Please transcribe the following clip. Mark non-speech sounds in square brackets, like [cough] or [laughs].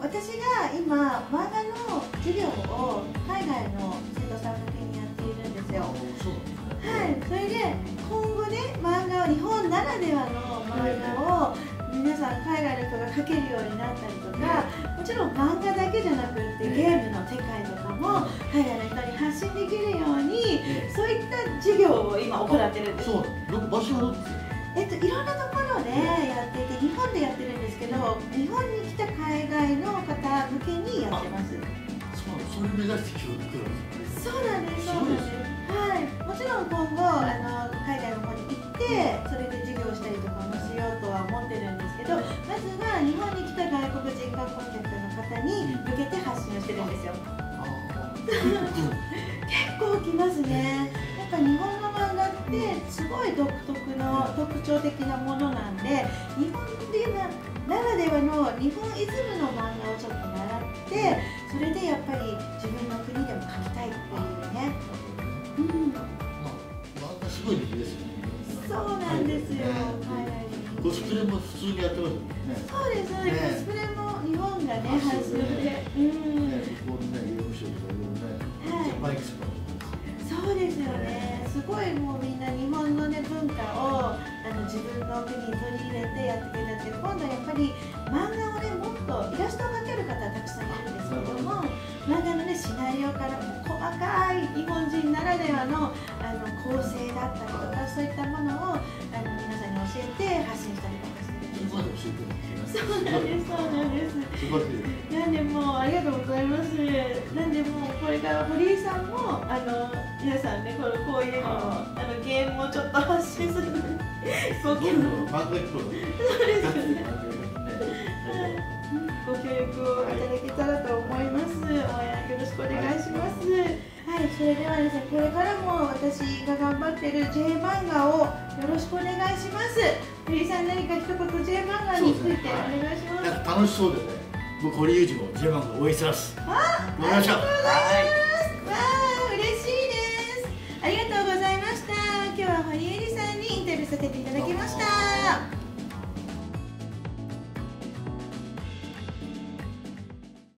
私が今漫画の授業を海外の生徒さん向けにやっているんですよ。はいそれで今後ね漫画を日本ならではの漫画を皆さん海外の人が描けるようになったりとかもちろん漫画だけじゃなくってゲームの世界とかも海外の人に発信できるようにそういった授業を今行ってるんです。そう場所えっと、いろんなところでやっていて日本でやってるんですけど日本に来た海外の方向けにやってます。そうそれ目指してそうなんですそうなんです。はい。もちろん今後あの海外の方に行ってそれで授業したりとかもしようとは思ってるんですけどまずは日本に来た外国人観光客の方に向けて発信をしてるんですよ。あ [laughs] 結構来ますね。やっぱ日本独特の特徴的なものなんで日本でなならではの日本イズムの漫画をちょっと習ってそれでやっぱり自分の国でも描きたいっていうね、うん、まあすごい人気ですよね。そうなんですよ。海外にコスプレも普通にやってますね。そうです、ね。コスプレも日本がねあ発祥ね。で、うん。ねいもうみんな日本のね文化をあの自分の国に取り入れてやってくれて今度はやっぱり漫画をねもっとイラストを描ける方はたくさんいるんですけども漫画のねシナリオからも細かい日本人ならではのあの構成だったりとかそういったものをあの皆さんに教えて発信したりとかしてるんですそこまで教えてるんです。そうなんですそうなんです。素晴らしいですなんでもうありがとうございます。なんでもうこれから堀井さんもあの皆さんねこのこういうのをあのゲームをちょっと発信するのにご協力。ご協力をいただけたらと思います。応援よろしくお願いします。はい、それではですね、これからも私が頑張ってる J 漫画をよろしくお願いします。堀井さん何か一言 J 漫画についてお願いします。なんか楽しそうでね僕堀裕二も J マンが応援してますあごめんなさいありがとうございます。わあ、嬉しいです。ありがとう堀江里さんにインタビューさせていただきました。